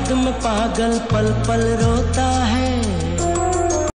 याद में पागल पल पल रोता है।